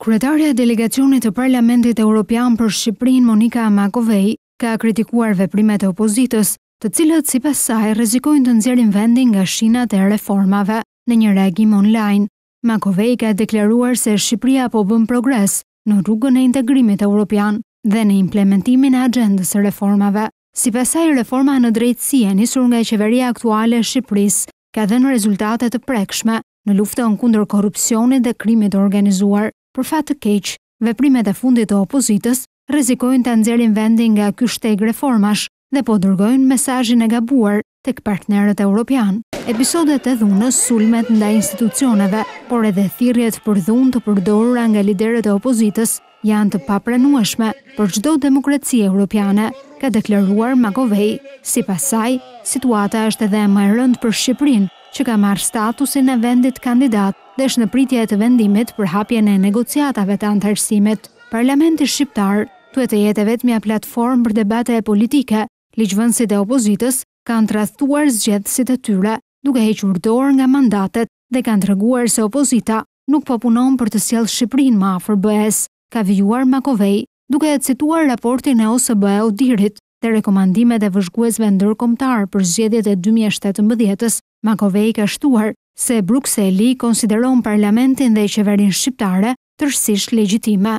Kryetarja e delegacionit të Parlamentit Europian për Shqipërinë, Monika Makovej, ka kritikuar veprimet e opozitës, të cilat sipas saj rrezikojnë të nxjerrin vendin nga shinat e reformave. Në një reagim online, Makovej ka deklaruar se Shqipëria po bën progres, në rrugën e integrimit europian dhe në implementimin e axhendës së reformave. Sipas saj, reforma në drejtësi e nisur nga qeveria aktuale e Shqipërisë ka dhënë rezultate të prekshme në luftën kundër korrupsionit dhe krimit të organizuar. Për fat të keq, veprimet e fundit të opozitës rrezikojnë ta nxjerrin vendin nga ky shteg reformash, dhe po dërgojnë mesazhin e gabuar tek partnerët europianë. Episodet e dhunës, sulmet ndaj institucioneve, por edhe thirrjet për dhunë të përdorura nga liderët e opozitës janë të papranueshme për çdo demokraci europiane, ka deklaruar Makovej. Sipas saj, situata është edhe më e rëndë për Shqipërinë, që ka marrë statusin e vendit kandidat dhe është në pritje të vendimit për hapjen e negociatave të anëtarësimit. Parlamenti shqiptar, Duhet të jetë e vetmja platformë për debatet politike, ligjvënësit e opozitës kanë tradhtuar zgjedhësit e tyre, duke hequr dorë nga mandatet dhe kanë treguar se opozita nuk po punon për të sjellë Shqipërinë më afër BE-së, ka vijuar Makovej, duke cituar raportin e OSBE-ODIHR-it dhe rekomandimet e vëzhguesve ndërkombëtarë për zgjedhjet e dy mijë e shtatëmbëdhjetës, Makovej ka shtuar se Brukseli konsideron parlamentin dhe qeverinë shqiptare tërësisht legjitime.